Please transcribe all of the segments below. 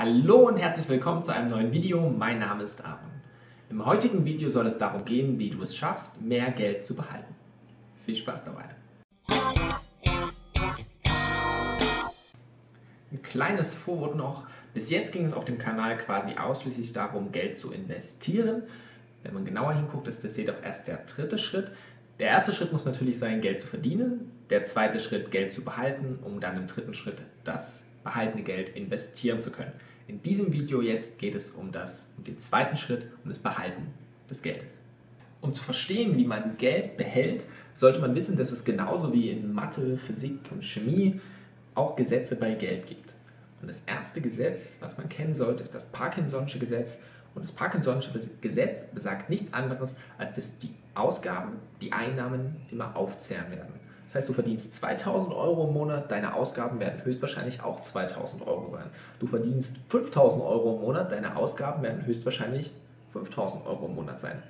Hallo und herzlich willkommen zu einem neuen Video. Mein Name ist Aaron. Im heutigen Video soll es darum gehen, wie du es schaffst, mehr Geld zu behalten. Viel Spaß dabei. Ein kleines Vorwort noch. Bis jetzt ging es auf dem Kanal quasi ausschließlich darum, Geld zu investieren. Wenn man genauer hinguckt, ist das jedoch erst der dritte Schritt. Der erste Schritt muss natürlich sein, Geld zu verdienen. Der zweite Schritt, Geld zu behalten, um dann im dritten Schritt das behaltene Geld investieren zu können. In diesem Video jetzt geht es um, das, um den zweiten Schritt, um das Behalten des Geldes. Um zu verstehen, wie man Geld behält, sollte man wissen, dass es genauso wie in Mathe, Physik und Chemie auch Gesetze bei Geld gibt. Und das erste Gesetz, was man kennen sollte, ist das Parkinson'sche Gesetz. Und das Parkinson'sche Gesetz besagt nichts anderes, als dass die Ausgaben die Einnahmen immer aufzehren werden. Das heißt, du verdienst 2000 Euro im Monat, deine Ausgaben werden höchstwahrscheinlich auch 2000 Euro sein. Du verdienst 5000 Euro im Monat, deine Ausgaben werden höchstwahrscheinlich 5000 Euro im Monat sein.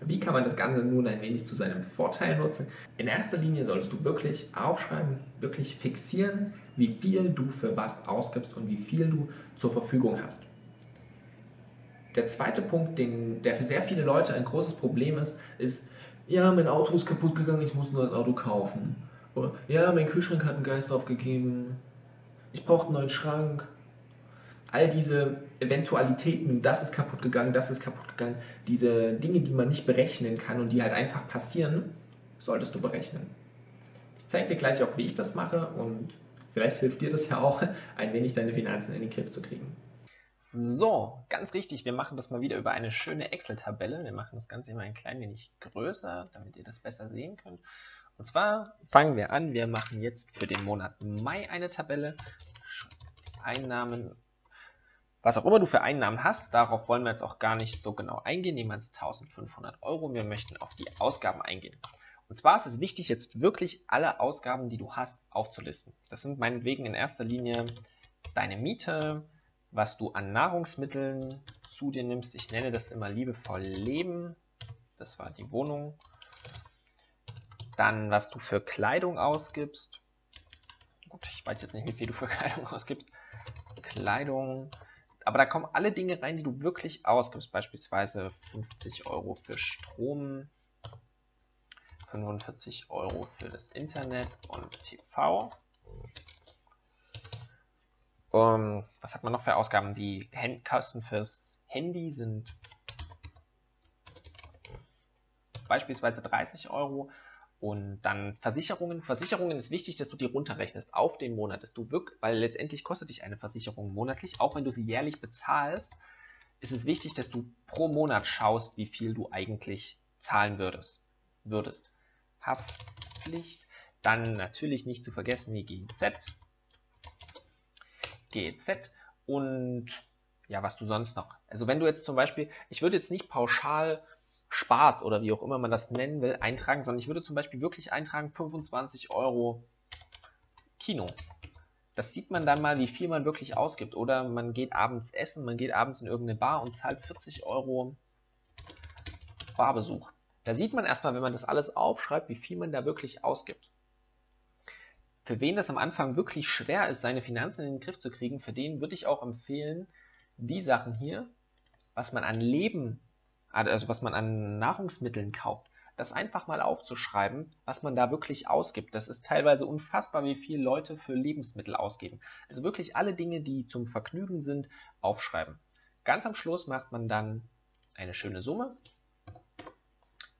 Wie kann man das Ganze nun ein wenig zu seinem Vorteil nutzen? In erster Linie solltest du wirklich aufschreiben, wirklich fixieren, wie viel du für was ausgibst und wie viel du zur Verfügung hast. Der zweite Punkt, den, der für sehr viele Leute ein großes Problem ist, ist, ja, mein Auto ist kaputt gegangen, ich muss ein neues Auto kaufen. Oder ja, mein Kühlschrank hat einen Geist aufgegeben, ich brauche einen neuen Schrank. All diese Eventualitäten, das ist kaputt gegangen, das ist kaputt gegangen, diese Dinge, die man nicht berechnen kann und die halt einfach passieren, solltest du berechnen. Ich zeige dir gleich auch, wie ich das mache und vielleicht hilft dir das ja auch, ein wenig deine Finanzen in den Griff zu kriegen. So, ganz richtig, wir machen das mal wieder über eine schöne Excel-Tabelle. Wir machen das Ganze immer ein klein wenig größer, damit ihr das besser sehen könnt. Und zwar fangen wir an, wir machen jetzt für den Monat Mai eine Tabelle. Einnahmen, was auch immer du für Einnahmen hast, darauf wollen wir jetzt auch gar nicht so genau eingehen. Nehmen wir jetzt 1500 Euro, wir möchten auf die Ausgaben eingehen. Und zwar ist es wichtig, jetzt wirklich alle Ausgaben, die du hast, aufzulisten. Das sind meinetwegen in erster Linie deine Miete, was du an Nahrungsmitteln zu dir nimmst. Ich nenne das immer liebevoll Leben. Das war die Wohnung. Dann, was du für Kleidung ausgibst. Gut, ich weiß jetzt nicht, wie viel du für Kleidung ausgibst. Kleidung. Aber da kommen alle Dinge rein, die du wirklich ausgibst. Beispielsweise 50 Euro für Strom, 45 Euro für das Internet und TV. Um, was hat man noch für Ausgaben? Die Hand Kosten fürs Handy sind beispielsweise 30 Euro. Und dann Versicherungen. Versicherungen ist wichtig, dass du die runterrechnest auf den Monat, dass du wirklich, weil letztendlich kostet dich eine Versicherung monatlich, auch wenn du sie jährlich bezahlst, ist es wichtig, dass du pro Monat schaust, wie viel du eigentlich zahlen würdest. würdest. Haftpflicht, dann natürlich nicht zu vergessen die GZ, GEZ und ja, was du sonst noch. Also wenn du jetzt zum Beispiel, ich würde jetzt nicht pauschal Spaß oder wie auch immer man das nennen will, eintragen, sondern ich würde zum Beispiel wirklich eintragen 25 Euro Kino. Das sieht man dann mal, wie viel man wirklich ausgibt. Oder man geht abends essen, man geht abends in irgendeine Bar und zahlt 40 Euro Barbesuch. Da sieht man erstmal, wenn man das alles aufschreibt, wie viel man da wirklich ausgibt. Für wen das am Anfang wirklich schwer ist, seine Finanzen in den Griff zu kriegen, für den würde ich auch empfehlen, die Sachen hier, was man an Leben, also was man an Nahrungsmitteln kauft, das einfach mal aufzuschreiben, was man da wirklich ausgibt. Das ist teilweise unfassbar, wie viel Leute für Lebensmittel ausgeben. Also wirklich alle Dinge, die zum Vergnügen sind, aufschreiben. Ganz am Schluss macht man dann eine schöne Summe.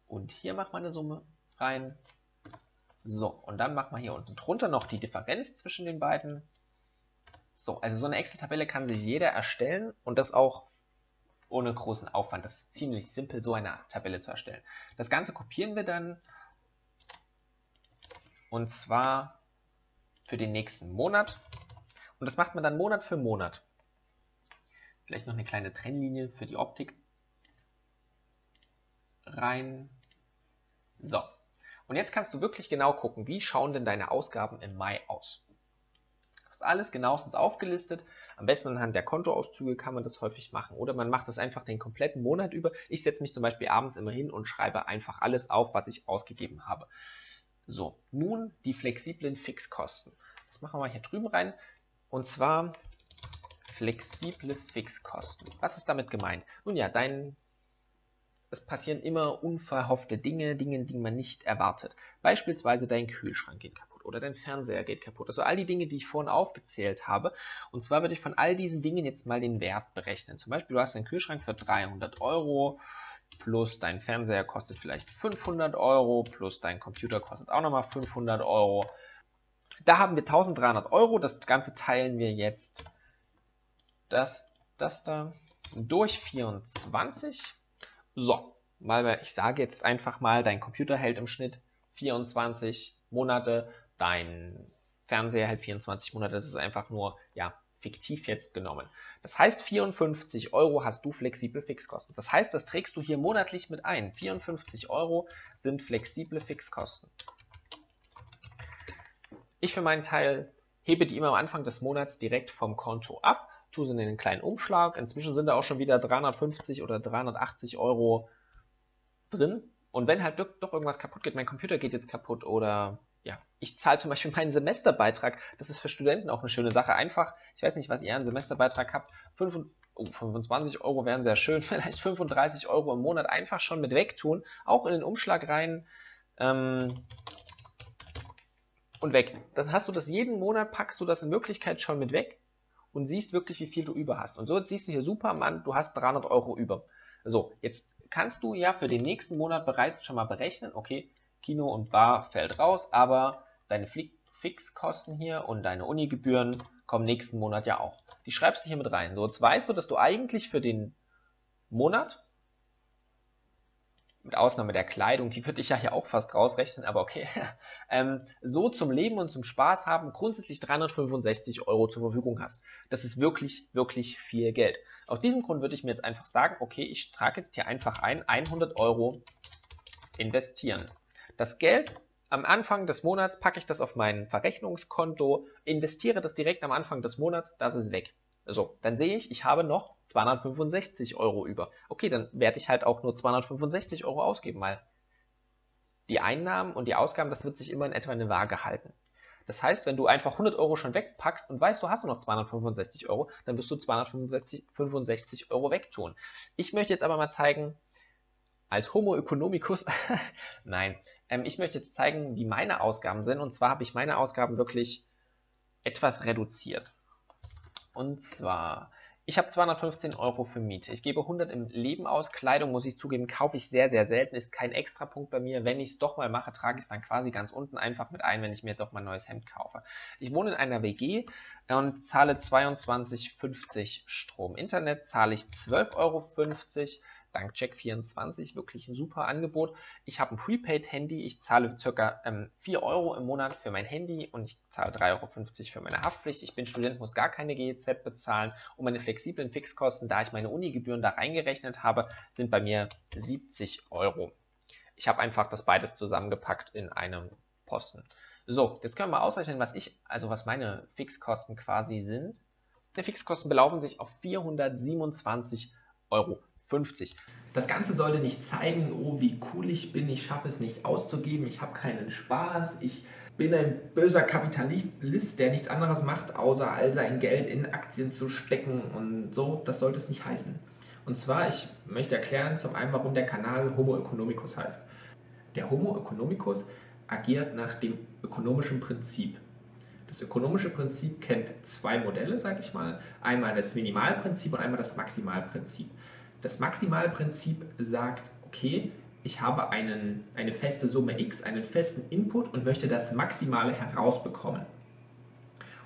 Und hier macht man eine Summe rein. So, und dann machen wir hier unten drunter noch die Differenz zwischen den beiden. So, also so eine Excel-Tabelle kann sich jeder erstellen und das auch ohne großen Aufwand. Das ist ziemlich simpel, so eine Tabelle zu erstellen. Das Ganze kopieren wir dann und zwar für den nächsten Monat. Und das macht man dann Monat für Monat. Vielleicht noch eine kleine Trennlinie für die Optik rein. So, und jetzt kannst du wirklich genau gucken, wie schauen denn deine Ausgaben im Mai aus. Du hast alles genauestens aufgelistet. Am besten anhand der Kontoauszüge kann man das häufig machen. Oder man macht das einfach den kompletten Monat über. Ich setze mich zum Beispiel abends immer hin und schreibe einfach alles auf, was ich ausgegeben habe. So, nun die flexiblen Fixkosten. Das machen wir hier drüben rein. Und zwar Flexible Fixkosten. Was ist damit gemeint? Nun ja, dein es passieren immer unverhoffte Dinge, Dinge, die man nicht erwartet. Beispielsweise dein Kühlschrank geht kaputt oder dein Fernseher geht kaputt. Also all die Dinge, die ich vorhin aufgezählt habe. Und zwar würde ich von all diesen Dingen jetzt mal den Wert berechnen. Zum Beispiel, du hast einen Kühlschrank für 300 Euro plus dein Fernseher kostet vielleicht 500 Euro plus dein Computer kostet auch nochmal 500 Euro. Da haben wir 1300 Euro. Das Ganze teilen wir jetzt das, das da durch 24 so, mal, ich sage jetzt einfach mal, dein Computer hält im Schnitt 24 Monate, dein Fernseher hält 24 Monate, das ist einfach nur, ja, fiktiv jetzt genommen. Das heißt, 54 Euro hast du flexible Fixkosten. Das heißt, das trägst du hier monatlich mit ein. 54 Euro sind flexible Fixkosten. Ich für meinen Teil hebe die immer am Anfang des Monats direkt vom Konto ab tue sie in den kleinen Umschlag. Inzwischen sind da auch schon wieder 350 oder 380 Euro drin. Und wenn halt doch irgendwas kaputt geht, mein Computer geht jetzt kaputt oder ja, ich zahle zum Beispiel meinen Semesterbeitrag. Das ist für Studenten auch eine schöne Sache. Einfach, ich weiß nicht, was ihr an Semesterbeitrag habt. 25 Euro wären sehr schön, vielleicht 35 Euro im Monat einfach schon mit wegtun. Auch in den Umschlag rein. Ähm, und weg. Dann hast du das jeden Monat, packst du das in Wirklichkeit schon mit weg und siehst wirklich, wie viel du über hast. Und so siehst du hier, super, Mann, du hast 300 Euro über. So, jetzt kannst du ja für den nächsten Monat bereits schon mal berechnen, okay, Kino und Bar fällt raus, aber deine Fixkosten hier und deine Unigebühren kommen nächsten Monat ja auch. Die schreibst du hier mit rein. So, jetzt weißt du, dass du eigentlich für den Monat mit Ausnahme der Kleidung, die würde ich ja hier auch fast rausrechnen, aber okay, ähm, so zum Leben und zum Spaß haben grundsätzlich 365 Euro zur Verfügung hast. Das ist wirklich, wirklich viel Geld. Aus diesem Grund würde ich mir jetzt einfach sagen, okay, ich trage jetzt hier einfach ein, 100 Euro investieren. Das Geld am Anfang des Monats packe ich das auf mein Verrechnungskonto, investiere das direkt am Anfang des Monats, das ist weg. So, dann sehe ich, ich habe noch 265 Euro über. Okay, dann werde ich halt auch nur 265 Euro ausgeben, weil die Einnahmen und die Ausgaben, das wird sich immer in etwa eine Waage halten. Das heißt, wenn du einfach 100 Euro schon wegpackst und weißt, du hast noch 265 Euro, dann wirst du 265 Euro wegtun. Ich möchte jetzt aber mal zeigen, als Homo economicus, nein, ähm, ich möchte jetzt zeigen, wie meine Ausgaben sind. Und zwar habe ich meine Ausgaben wirklich etwas reduziert. Und zwar, ich habe 215 Euro für Miete. Ich gebe 100 im Leben aus. Kleidung, muss ich zugeben, kaufe ich sehr, sehr selten. Ist kein Extrapunkt bei mir. Wenn ich es doch mal mache, trage ich es dann quasi ganz unten einfach mit ein, wenn ich mir doch mal ein neues Hemd kaufe. Ich wohne in einer WG und zahle 22,50 Strom. Internet zahle ich 12,50 Euro dank Check24 wirklich ein super Angebot. Ich habe ein Prepaid-Handy, ich zahle ca. Ähm, 4 Euro im Monat für mein Handy und ich zahle 3,50 Euro für meine Haftpflicht. Ich bin Student, muss gar keine GEZ bezahlen und meine flexiblen Fixkosten, da ich meine Unigebühren da reingerechnet habe, sind bei mir 70 Euro. Ich habe einfach das beides zusammengepackt in einem Posten. So, jetzt können wir mal ausrechnen, was ich, also was meine Fixkosten quasi sind. Die Fixkosten belaufen sich auf 427 Euro 50. Das Ganze sollte nicht zeigen, oh, wie cool ich bin, ich schaffe es nicht auszugeben, ich habe keinen Spaß, ich bin ein böser Kapitalist, der nichts anderes macht, außer all sein Geld in Aktien zu stecken und so. Das sollte es nicht heißen. Und zwar, ich möchte erklären zum einen, warum der Kanal Homo economicus heißt. Der Homo economicus agiert nach dem ökonomischen Prinzip. Das ökonomische Prinzip kennt zwei Modelle, sage ich mal. Einmal das Minimalprinzip und einmal das Maximalprinzip. Das Maximalprinzip sagt, okay, ich habe einen, eine feste Summe x, einen festen Input und möchte das Maximale herausbekommen.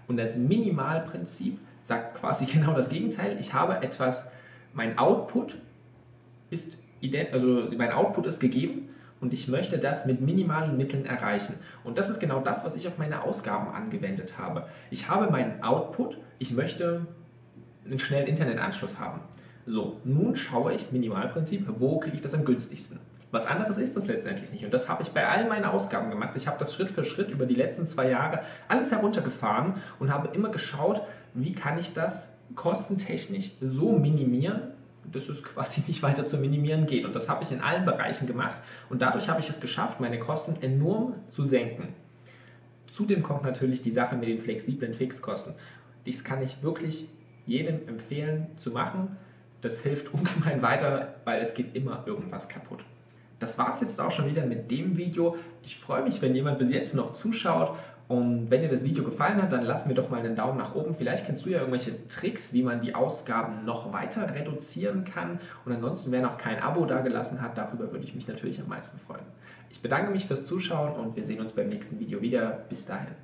Und das Minimalprinzip sagt quasi genau das Gegenteil. Ich habe etwas, mein Output ist ident, also mein Output ist gegeben und ich möchte das mit minimalen Mitteln erreichen. Und das ist genau das, was ich auf meine Ausgaben angewendet habe. Ich habe meinen Output, ich möchte einen schnellen Internetanschluss haben. So, nun schaue ich, Minimalprinzip, wo kriege ich das am günstigsten? Was anderes ist das letztendlich nicht. Und das habe ich bei all meinen Ausgaben gemacht. Ich habe das Schritt für Schritt über die letzten zwei Jahre alles heruntergefahren und habe immer geschaut, wie kann ich das kostentechnisch so minimieren, dass es quasi nicht weiter zu minimieren geht. Und das habe ich in allen Bereichen gemacht. Und dadurch habe ich es geschafft, meine Kosten enorm zu senken. Zudem kommt natürlich die Sache mit den flexiblen Fixkosten. Dies kann ich wirklich jedem empfehlen zu machen. Das hilft ungemein weiter, weil es geht immer irgendwas kaputt. Das war es jetzt auch schon wieder mit dem Video. Ich freue mich, wenn jemand bis jetzt noch zuschaut und wenn dir das Video gefallen hat, dann lass mir doch mal einen Daumen nach oben. Vielleicht kennst du ja irgendwelche Tricks, wie man die Ausgaben noch weiter reduzieren kann. Und ansonsten, wer noch kein Abo dagelassen hat, darüber würde ich mich natürlich am meisten freuen. Ich bedanke mich fürs Zuschauen und wir sehen uns beim nächsten Video wieder. Bis dahin.